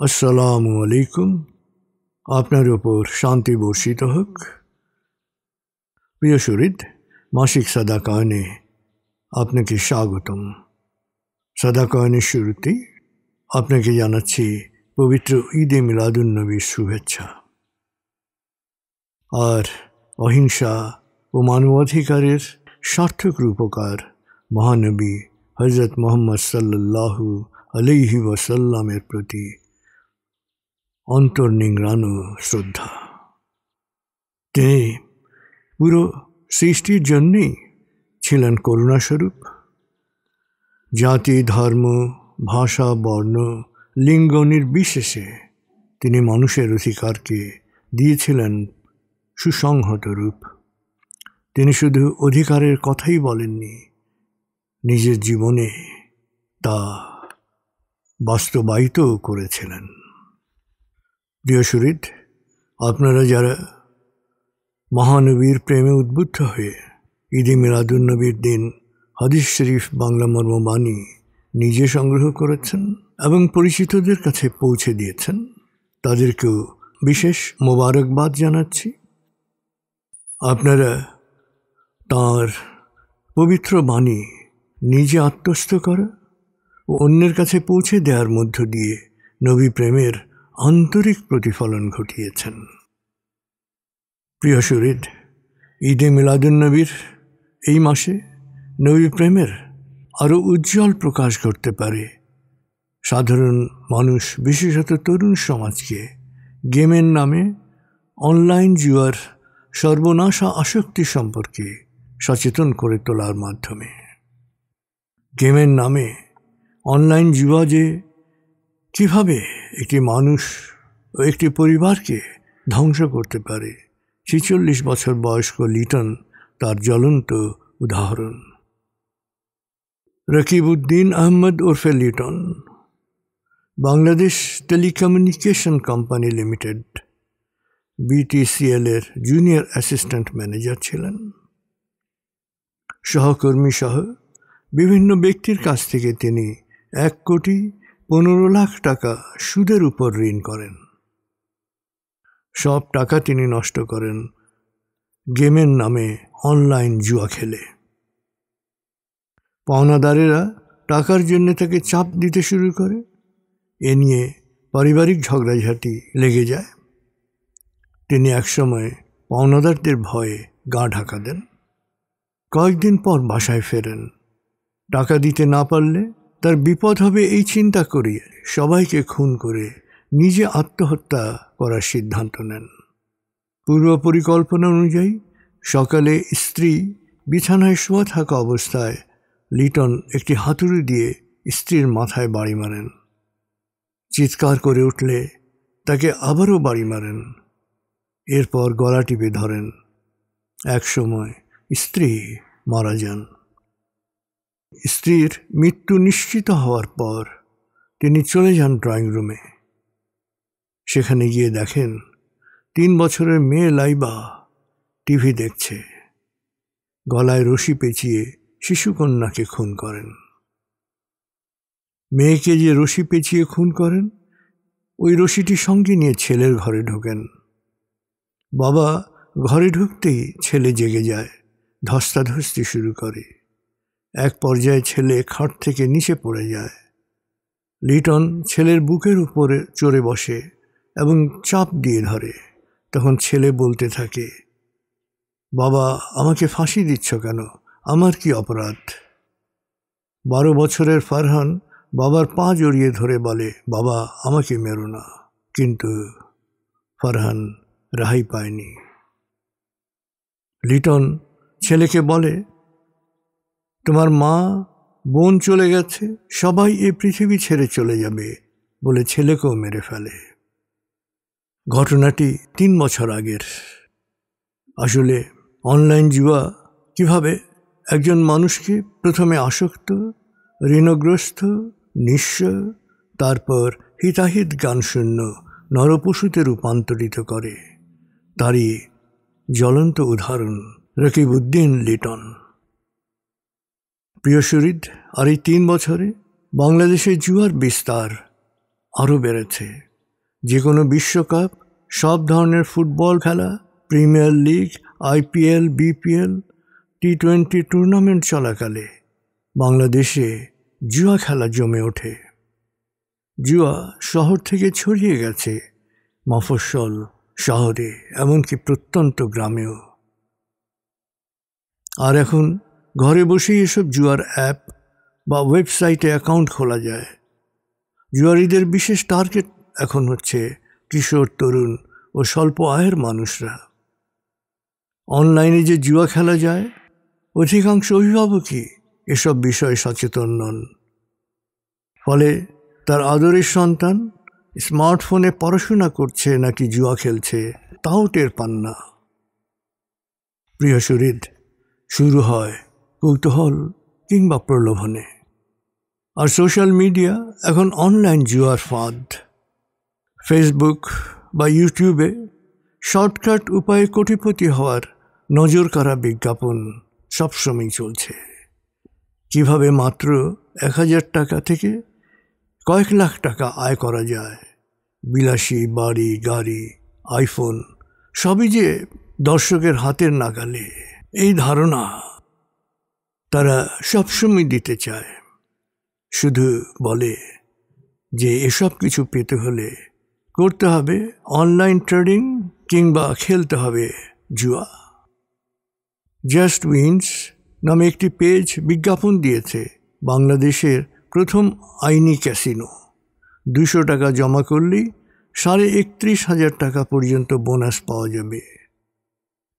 আসসালামু আলাইকুম আপনার ওপর শান্তি বর্ষিত হোক প্রিয় শরীদ মাসিক সাদা কয়নে আপনাকে স্বাগতম সাদা কয়নের শুরুতেই আপনাকে জানাচ্ছি পবিত্র ঈদে মিলাদুন্নবীর শুভেচ্ছা আর অহিংসা ও মানবাধিকারের সার্থক রূপকার মহানবী হজরত মোহাম্মদ সাল্লাল্লাহু আলহি ওয়াসাল্লামের প্রতি অন্তর্নিংড়ানো শ্রদ্ধা। তিনি পুরো সৃষ্টির জন্যেই ছিলেন করুণাস্বরূপ। জাতি, ধর্ম, ভাষা, বর্ণ, লিঙ্গ নির্বিশেষে তিনি মানুষের অধিকারকে দিয়েছিলেন সুসংহত রূপ। তিনি শুধু অধিকারের কথাই বলেননি, নিজের জীবনে তা বাস্তবায়িত করেছিলেন। প্রিয় সুরিত আপনারা যারা মহানবীর প্রেমে উদ্বুদ্ধ হয়ে ঈদে মিলাদুন্নবীর দিন হাদিস শরীফ বাংলা মর্মবাণী নিজে সংগ্রহ করেছেন এবং পরিচিতদের কাছে পৌঁছে দিয়েছেন, তাদেরকেও বিশেষ মোবারকবাদ জানাচ্ছি। আপনারা তার পবিত্র বাণী নিজে আত্মস্থ করা ও অন্যের কাছে পৌঁছে দেওয়ার মধ্য দিয়ে নবী প্রেমের আন্তরিক প্রতিফলন ঘটিয়েছেন। প্রিয় শরীর, ঈদে মিলাদুন্নবীর এই মাসে নবী প্রেমের আরও উজ্জ্বল প্রকাশ করতে পারে। সাধারণ মানুষ, বিশেষত তরুণ সমাজকে গেমের নামে অনলাইন জুয়ার সর্বনাশা আসক্তি সম্পর্কে সচেতন করে তোলার মাধ্যমে। গেমের নামে অনলাইন জুয়া যে কীভাবে একটি মানুষ ও একটি পরিবারকে ধ্বংস করতে পারে? ছেচল্লিশ বছর বয়স্ক লিটন তার জ্বলন্ত উদাহরণ। রকিবউদ্দিন আহমদ ওরফে Liton, Bangladesh telecommunication company limited, BTCL এর জুনিয়র অ্যাসিস্ট্যান্ট ম্যানেজার ছিলেন। সহকর্মী সহ বিভিন্ন ব্যক্তির কাছ থেকে তিনি এক কোটি পনেরো লাখ টাকা সুদের উপর ঋণ করেন। সব টাকা তিনি নষ্ট করেন। গেমের নামে অনলাইন জুয়া খেলে। পাওনাদারেরা টাকার জন্য তাকে চাপ দিতে শুরু করে। এ নিয়ে পারিবারিক ঝগড়াঝাটি লেগে যায়। তিনি একসময় পাওনাদারদের ভয়ে গা ঢাকা দেন। কয়েকদিন পর বাসায় ফেরেন। টাকা দিতে না পারলে তার বিপদ হবে এই চিন্তা করিয়ে সবাইকে খুন করে নিজে আত্মহত্যা করার সিদ্ধান্ত নেন। পূর্ব পরিকল্পনা অনুযায়ী সকালে স্ত্রী বিছানায় শোয়া থাকা অবস্থায় লিটন একটি হাতুড়ি দিয়ে স্ত্রীর মাথায় বাড়ি মারেন। চিৎকার করে উঠলে তাকে আবারও বাড়ি মারেন। এরপর গলা টিপে ধরেন, এক সময় স্ত্রী মারা যান। স্ত্রীর মৃত্যু নিশ্চিত হওয়ার পর তিনি চলে যান ড্রয়িং রুমে। সেখানে গিয়ে দেখেন তিন বছরের মেয়ে লাইবা টিভি দেখছে। গলায় রশি পেঁচিয়ে শিশুকন্যাকে খুন করেন। মেয়েকে যে রশি পেঁচিয়ে খুন করেন, ওই রশিটি সঙ্গে নিয়ে ছেলের ঘরে ঢোকেন। বাবা ঘরে ঢুকতেই ছেলে জেগে যায়, ধস্তাধস্তি শুরু করে। এক পর্যায়ে ছেলে খাট থেকে নিচে পড়ে যায়। লিটন ছেলের বুকের উপরে চড়ে বসে এবং চাপ দিয়ে ধরে। তখন ছেলে বলতে থাকে, বাবা, আমাকে ফাঁসি দিচ্ছ কেন? আমার কি অপরাধ? বারো বছরের ফারহান বাবার পা জড়িয়ে ধরে বলে, বাবা, আমাকে মেরো না। কিন্তু ফারহান রাহাই পায়নি। লিটন ছেলেকে বলে তোমার মা, বোন চলে গেছে, সবাই এই পৃথিবী ছেড়ে চলে যাবে বলে ছেলেকেও মেরে ফেলে। ঘটনাটি তিন বছর আগের। আসলে অনলাইন জুয়া কীভাবে একজন মানুষকে প্রথমে আসক্ত, ঋণগ্রস্ত, নিঃস্ব, তারপর হিতাহিত গানশূন্য, নরপশুতে রূপান্তরিত করে, তারই জ্বলন্ত উদাহরণ রকিবউদ্দিন লিটন। প্রিয় শরীর, আর এই তিন বছরে বাংলাদেশে জুয়ার বিস্তার আরও বেড়েছে। যে কোনো বিশ্বকাপ, সব ধরনের ফুটবল খেলা, premier league, IPL, BPL T twenty tournament চলাকালে বাংলাদেশে জুয়া খেলা জমে ওঠে। জুয়া শহর থেকে ছড়িয়ে গেছে মফস্বল শহরে, এমনকি প্রত্যন্ত গ্রামেও। আর এখন ঘরে বসেই এসব জুয়ার অ্যাপ বা ওয়েবসাইটে অ্যাকাউন্ট খোলা যায়। জুয়ারিদের বিশেষ টার্গেট এখন হচ্ছে কিশোর, তরুণ ও স্বল্প আয়ের মানুষরা। অনলাইনে যে জুয়া খেলা যায়, অধিকাংশ অভিভাবকই এসব বিষয়ে সচেতন নন। ফলে তার আদরের সন্তান স্মার্টফোনে পড়াশোনা করছে নাকি জুয়া খেলছে, তাও টের পান না। প্রিয় শরীর শুরু হয় কৌতূহল কিংবা প্রলোভনে। আর সোশ্যাল মিডিয়া এখন অনলাইন জুয়ার ফাঁদ। ফেসবুক বা ইউটিউবে শর্টকাট উপায়ে কোটিপতি হওয়ার নজর করা বিজ্ঞাপন সবসময় চলছে। কীভাবে মাত্র এক হাজার টাকা থেকে কয়েক লাখ টাকা আয় করা যায়? বিলাসী বাড়ি, গাড়ি, আইফোন সবই যে দর্শকের হাতের নাগালে। এই ধারণা তারা সবসময় দিতে চায়। শুধু বলে যে এসব কিছু পেতে হলে করতে হবে অনলাইন ট্রেডিং কিংবা খেলতে হবে জুয়া। জাস্ট উইন্স নামে একটি পেজ বিজ্ঞাপন দিয়েছে বাংলাদেশের প্রথম আইনি ক্যাসিনো। দুশো টাকা জমা করলেই সাড়ে একত্রিশ হাজার টাকা পর্যন্ত বোনাস পাওয়া যাবে।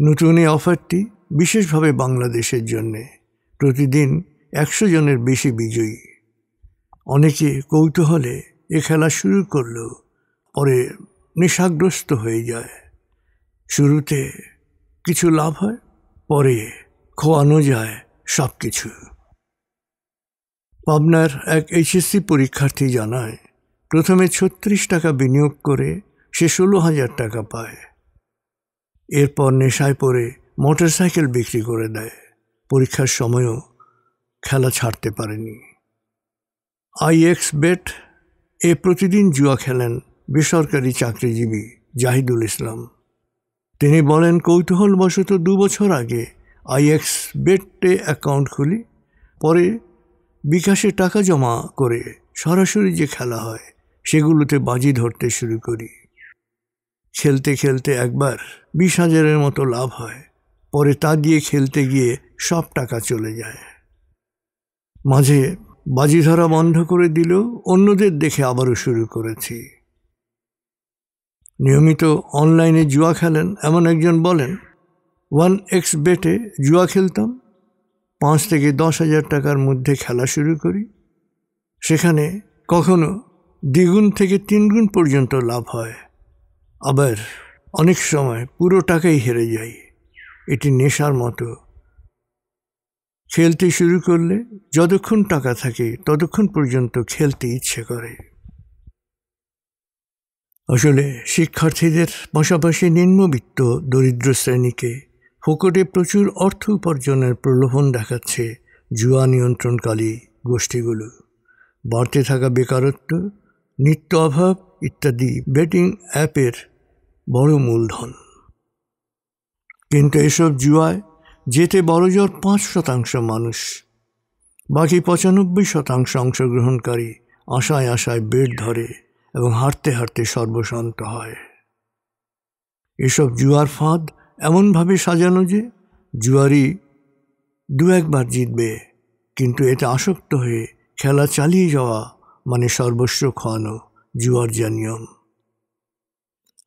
নতুন এই অফারটি বিশেষভাবে বাংলাদেশের জন্যে। প্রতিদিন একশো জনের বেশি বিজয়ী। অনেকে কৌতূহলে এ খেলা শুরু করলেও পরে নেশাগ্রস্ত হয়ে যায়। শুরুতে কিছু লাভ হয়, পরে খোয়ানো যায় সব কিছু পাবনার এক এইচএসসি পরীক্ষার্থী জানায়, প্রথমে ছত্রিশ টাকা বিনিয়োগ করে সে ষোলো হাজার টাকা পায়। এরপর নেশায় পড়ে মোটরসাইকেল বিক্রি করে দেয়। পরীক্ষার সময়ও খেলা ছাড়তে পারেনি। আইএক্স বেট এ প্রতিদিন জুয়া খেলেন বেসরকারি চাকরিজীবী জাহিদুল ইসলাম। তিনি বলেন, কৌতূহলবশত দু বছর আগে আইএক্স বেটে অ্যাকাউন্ট খুলি, পরে বিকাশে টাকা জমা করে সরাসরি যে খেলা হয়, সেগুলোতে বাজি ধরতে শুরু করি। খেলতে খেলতে একবার বিশ হাজারের মতো লাভ হয়। পরে তা দিয়ে খেলতে গিয়ে সব টাকা চলে যায়। মাঝে বাজি ধরা বন্ধ করে দিলেও অন্যদের দেখে আবারও শুরু করেছি। নিয়মিত অনলাইনে জুয়া খেলেন, এমন একজন বলেন, ওয়ান এক্স বেটে জুয়া খেলতাম, পাঁচ থেকে দশ হাজার টাকার মধ্যে খেলা শুরু করি। সেখানে কখনো দ্বিগুণ থেকে তিনগুণ পর্যন্ত লাভ হয়। আবার অনেক সময় পুরো টাকাই হেরে যাই। এটি নেশার মতো। খেলতে শুরু করলে যতক্ষণ টাকা থাকে ততক্ষণ পর্যন্ত খেলতে ইচ্ছে করে। আসলে শিক্ষার্থীদের পাশাপাশি নিম্নবিত্ত দরিদ্র শ্রেণীকে ফোকটে প্রচুর অর্থ উপার্জনের প্রলোভন দেখাচ্ছে জুয়া নিয়ন্ত্রণকারী গোষ্ঠীগুলো। বাড়তে থাকা বেকারত্ব, নিত্য অভাব ইত্যাদি বেটিং অ্যাপের বড় মূলধন। কিন্তু এসব জুয়ায় যেতে বড়জোর পাঁচ শতাংশ মানুষ, বাকি পঁচানব্বই শতাংশ অংশগ্রহণকারী আশায় আশায় বেড ধরে এবং হাঁটতে হাঁটতে সর্বশান্ত হয়। এসব জুয়ার ফাঁদ এমনভাবে সাজানো যে জুয়ারি দু একবার জিতবে, কিন্তু এতে আসক্ত হয়ে খেলা চালিয়ে যাওয়া মানে সর্বস্ব খাওয়ানো জুয়ার যা নিয়ম।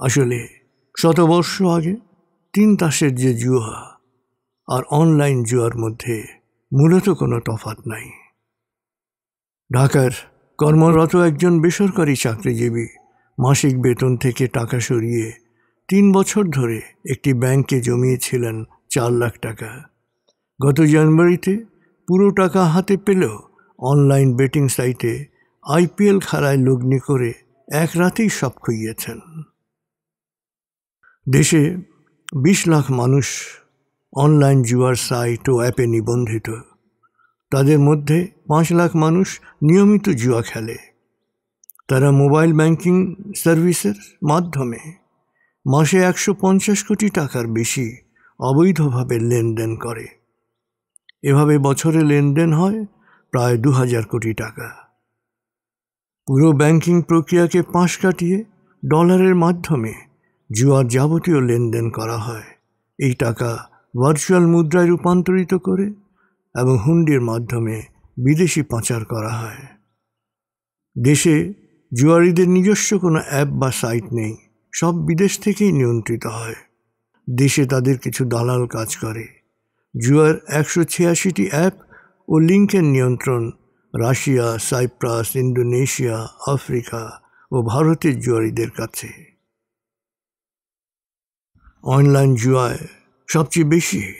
আসলে শতবর্ষ আগে তিন তাসের যে জুয়া, আর অনলাইন জুয়ার মধ্যে মূলত কোনো তফাত নাই। ঢাকার কর্মরত একজন বেসরকারি চাকরিজীবী মাসিক বেতন থেকে টাকা সরিয়ে তিন বছর ধরে একটি ব্যাংকে জমিয়েছিলেন চার লাখ টাকা। গত জানুয়ারিতে পুরো টাকা হাতে পেলেও অনলাইন বেটিং সাইটে আইপিএল খেলায় লগ্নি করে এক রাতেই সব খুইয়েছেন। দেশে বিশ লাখ মানুষ অনলাইন জুয়ার সাইট ও অ্যাপে নিবন্ধিত। তাদের মধ্যে পাঁচ লাখ মানুষ নিয়মিত জুয়া খেলে। তারা মোবাইল ব্যাংকিং সার্ভিসের মাধ্যমে মাসে একশো পঞ্চাশ কোটি টাকার বেশি অবৈধভাবে লেনদেন করে। এভাবে বছরে লেনদেন হয় প্রায় দু হাজার কোটি টাকা। পুরো ব্যাংকিং প্রক্রিয়াকে পাশ কাটিয়ে ডলারের মাধ্যমে জুয়ার যাবতীয় লেনদেন করা হয়। এই টাকা ভার্চুয়াল মুদ্রায় রূপান্তরিত করে এবং হুন্ডির মাধ্যমে বিদেশি পাচার করা হয়। দেশে জুয়ারিদের নিজস্ব কোনো অ্যাপ বা সাইট নেই, সব বিদেশ থেকেই নিয়ন্ত্রিত হয়। দেশে তাদের কিছু দালাল কাজ করে। জুয়ার একশো ছিয়াশিটি অ্যাপ ও লিঙ্কের নিয়ন্ত্রণ রাশিয়া, সাইপ্রাস, ইন্দোনেশিয়া, আফ্রিকা ও ভারতের জুয়ারিদের কাছে। অনলাইন জুয়ায় সবচেয়ে বেশি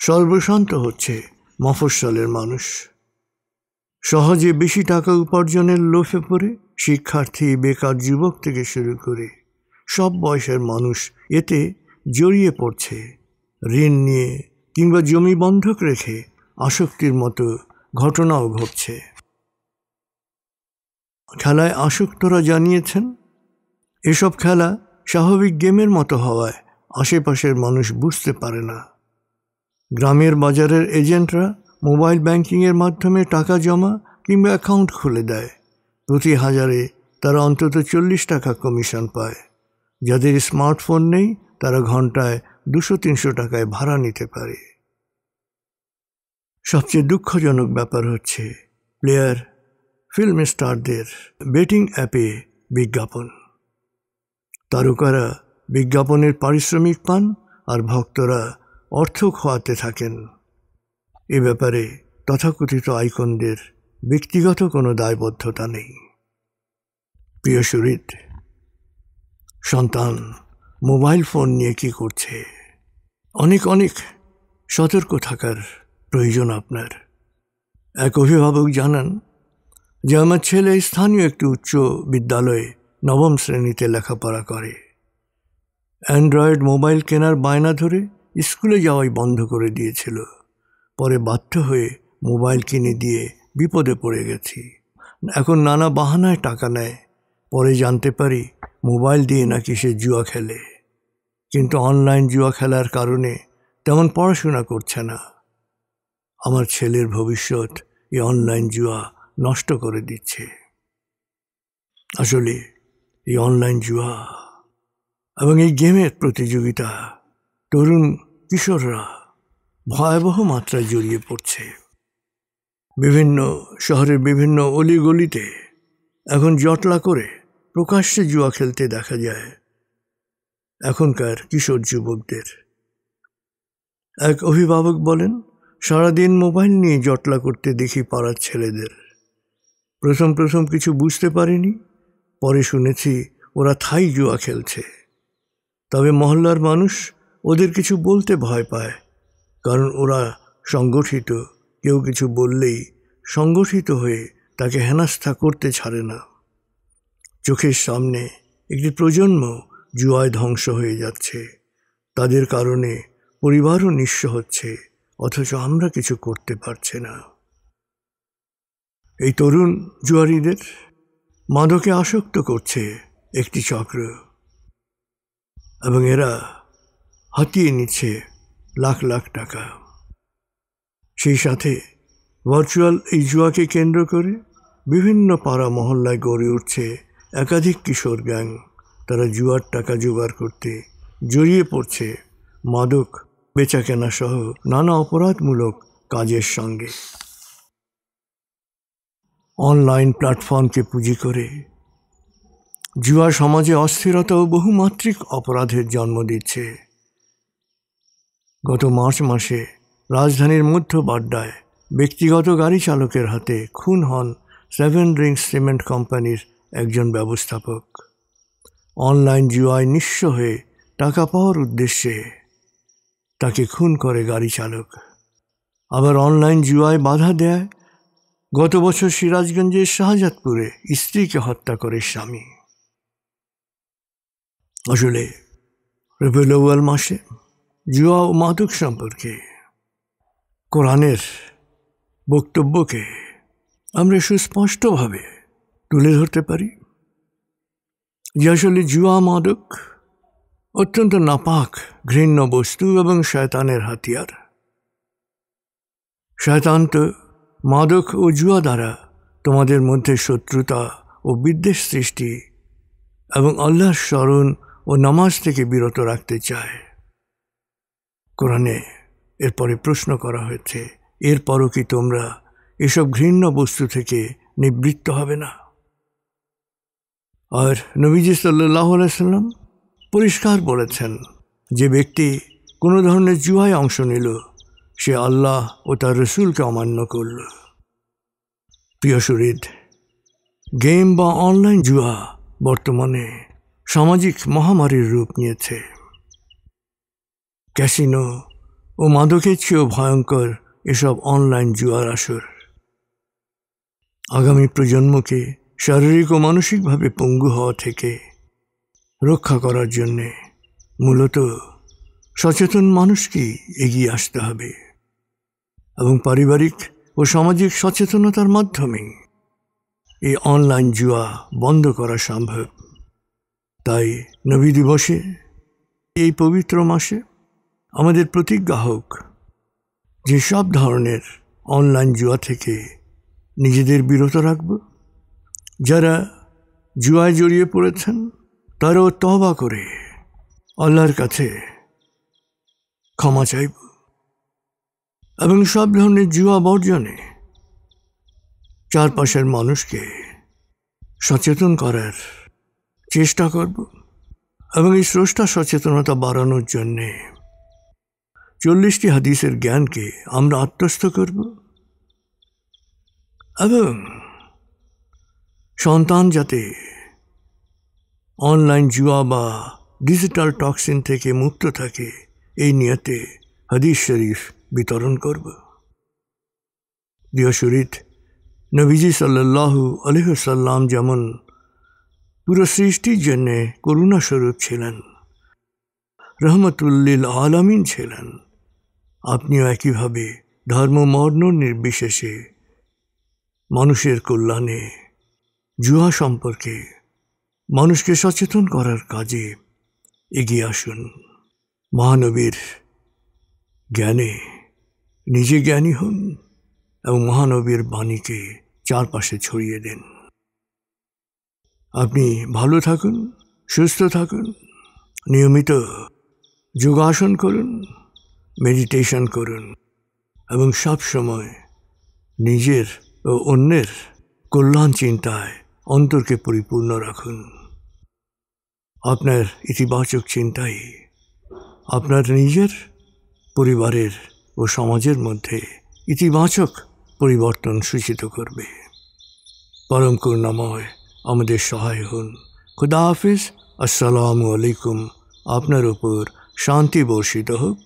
সর্বশান্ত হচ্ছে মফস্বলের মানুষ। সহজে বেশি টাকা উপার্জনের লোভে পড়ে শিক্ষার্থী, বেকার যুবক থেকে শুরু করে সব বয়সের মানুষ এতে জড়িয়ে পড়ছে। ঋণ নিয়ে কিংবা জমি বন্ধক রেখে আসক্তির মতো ঘটনাও ঘটছে। খেলায় আসক্তরা জানিয়েছেন, এসব খেলা স্বাভাবিক গেমের মতো হওয়ায় আশেপাশের মানুষ বুঝতে পারে না। গ্রামের বাজারের এজেন্টরা মোবাইল ব্যাংকিংয়ের মাধ্যমে টাকা জমা কিংবা অ্যাকাউন্ট খুলে দেয়। প্রতি হাজারে তারা অন্তত চল্লিশ টাকা কমিশন পায়। যাদের স্মার্টফোন নেই, তারা ঘন্টায় দুশো তিনশো টাকায় ভাড়া নিতে পারে। সবচেয়ে দুঃখজনক ব্যাপার হচ্ছে, প্লেয়ার ফিল্ম স্টারদের বেটিং অ্যাপে বিজ্ঞাপন। তারকারা বিজ্ঞাপনের পারিশ্রমিক পান আর ভক্তরা অর্থ খোয়াতে থাকেন। এ ব্যাপারে তথাকথিত আইকনদের ব্যক্তিগত কোনো দায়বদ্ধতা নেই। প্রিয় সুরিত সন্তান, মোবাইল ফোন নিয়ে কি করছে? অনেক অনেক সতর্ক থাকার প্রয়োজন আপনার। এক অভিভাবক জানান, যে আমার ছেলে স্থানীয় একটি উচ্চ বিদ্যালয়ে নবম শ্রেণীতে লেখাপড়া করে। অ্যান্ড্রয়েড মোবাইল কেনার বায়না ধরে স্কুলে যাওয়াই বন্ধ করে দিয়েছিল। পরে বাধ্য হয়ে মোবাইল কিনে দিয়ে বিপদে পড়ে গেছি। এখন নানা বাহানায় টাকা নেয়। পরে জানতে পারি মোবাইল দিয়ে নাকি সে জুয়া খেলে। কিন্তু অনলাইন জুয়া খেলার কারণে তেমন পড়াশোনা করছে না। আমার ছেলের ভবিষ্যৎ এই অনলাইন জুয়া নষ্ট করে দিচ্ছে। আসলে এই অনলাইন জুয়া এবং এই গেমের প্রতিযোগিতা, তরুণ কিশোররা ভয়াবহ মাত্রায় জড়িয়ে পড়ছে। বিভিন্ন শহরের বিভিন্ন অলিগলিতে এখন জটলা করে প্রকাশ্যে জুয়া খেলতে দেখা যায় এখনকার কিশোর যুবকদের। এক অভিভাবক বলেন, সারাদিন মোবাইল নিয়ে জটলা করতে দেখি পাড়ার ছেলেদের। প্রথম প্রথম কিছু বুঝতে পারিনি পরে শুনেছি ওরা থাই জুয়া খেলছে। তবে মহল্লার মানুষ ওদের কিছু বলতে ভয় পায়, কারণ ওরা সংগঠিত। কেউ কিছু বললেই সংগঠিত হয়ে তাকে হেনাস্থা করতে ছাড়ে না। চোখের সামনে একটি প্রজন্ম জুয়ায় ধ্বংস হয়ে যাচ্ছে। তাদের কারণে পরিবারও নিঃস্ব হচ্ছে, অথচ আমরা কিছু করতে পারছি না। এই তরুণ জুয়ারিদের মাদকে আসক্ত করছে একটি চক্র। এবং এরা হাতিয়ে নিচ্ছে লাখ লাখ টাকা। সেই সাথে ভার্চুয়াল এই জুয়াকে কেন্দ্র করে বিভিন্ন পাড়া মহল্লায় গড়ে উঠছে একাধিক কিশোর গ্যাং। তারা জুয়ার টাকা জোগাড় করতে জড়িয়ে পড়ছে মাদক বেচা কেনা সহ নানা অপরাধমূলক কাজের সঙ্গে। অনলাইন প্ল্যাটফর্মকে পুঁজি করে। জুয়া সমাজে অস্থিরতা ও বহুমাত্রিক অপরাধের জন্ম দিচ্ছে। গত মার্চ মাসে রাজধানীর মধ্য বাড্ডায় ব্যক্তিগত গাড়ি চালকের হাতে খুন হন সেভেন ড্রিঙ্কস সিমেন্ট কোম্পানির একজন ব্যবস্থাপক। অনলাইন জুয়ায় নিঃস্ব হয়ে টাকা পাওয়ার উদ্দেশ্যে তাকে খুন করে গাড়ি চালক। আবার অনলাইন জুয়ায় বাধা দেয় গত বছর সিরাজগঞ্জের শাহজাদপুরে স্ত্রীকে হত্যা করে স্বামী। আসলে রবিউল মাসে জুয়া ও মাদক সম্পর্কে কোরআনের বক্তব্যকে আমরা সুস্পষ্টভাবে তুলে ধরতে পারি যে আসলে জুয়া, মাদক অত্যন্ত নাপাক, ঘৃণ্য বস্তু এবং শয়তানের হাতিয়ার। শয়তান তো মাদক ও জুয়া দ্বারা তোমাদের মধ্যে শত্রুতা ও বিদ্বেষ সৃষ্টি এবং আল্লাহর স্মরণ ও নামাজ থেকে বিরত রাখতে চায়। কোরআনে এরপরে প্রশ্ন করা হয়েছে এরপরও কি তোমরা এসব ঘৃণ্য বস্তু থেকে নিবৃত্ত হবে না? আর নবীজি সাল্লাহ সাল্লাম পরিষ্কার বলেছেন, যে ব্যক্তি কোনো ধরনের জুয়ায় অংশ নিল সে আল্লাহ ও তার রসুলকে অমান্য করল। প্রিয় শরীর, গেম বা অনলাইন জুয়া বর্তমানে সামাজিক মহামারীর রূপ নিয়েছে। ক্যাসিনো ও মাদকের চেয়েও ভয়ঙ্কর এসব অনলাইন জুয়ার আসর। আগামী প্রজন্মকে শারীরিক ও মানসিকভাবে পঙ্গু হওয়া থেকে রক্ষা করার জন্যে মূলত সচেতন মানুষকেই এগিয়ে আসতে হবে। এবং পারিবারিক ও সামাজিক সচেতনতার মাধ্যমে এই অনলাইন জুয়া বন্ধ করা সম্ভব। তাই নবী দিবসে এই পবিত্র মাসে আমাদের প্রতিজ্ঞা হোক যে সব ধরনের অনলাইন জুয়া থেকে নিজেদের বিরত রাখব, যারা জুয়ায় জড়িয়ে পড়েছেন তারাও তবা করে আল্লাহর কাছে ক্ষমা চাইব। এবং সব ধরনের জুয়া বর্জনে চারপাশের মানুষকে সচেতন করার চেষ্টা করব এবং এই স্রষ্টা সচেতনতা বাড়ানোর জন্যে চল্লিশটি হাদিসের জ্ঞানকে আমরা আত্মস্থ করব এবং সন্তান যাতে অনলাইন জুয়া বা ডিজিটাল টক্সিন থেকে মুক্ত থাকে, এই নিয়তে হাদিস শরীফ বিতরণ করব। প্রিয় শরীফ নবীজি সাল্লাহু আলহ্লাম যেমন পুরো সৃষ্টির জন্যে করুণাস্বরূপ ছিলেন, রহমতুল্লিল আলমিন ছিলেন, আপনিও একইভাবে ধর্ম মর্ণ নির্বিশেষে মানুষের কল্যাণে জুয়া সম্পর্কে মানুষকে সচেতন করার কাজে এগিয়ে আসুন। মহানবীর জ্ঞানে নিজে জ্ঞানী হন এবং মহানবীর বাণীকে চারপাশে ছড়িয়ে দেন। আপনি ভালো থাকুন, সুস্থ থাকুন, নিয়মিত যোগাসন করুন, মেডিটেশন করুন এবং সব সময় নিজের ও অন্যের কল্যাণ চিন্তায় অন্তরকে পরিপূর্ণ রাখুন। আপনার ইতিবাচক চিন্তাই আপনার নিজের পরিবারের ও সমাজের মধ্যে ইতিবাচক পরিবর্তন সূচিত করবে। পরম করুণাময় আমাদের সহায় হন। খুদা হাফিজ। আসসালামু আলাইকুম। আপনার উপর শান্তি বর্ষিত হোক।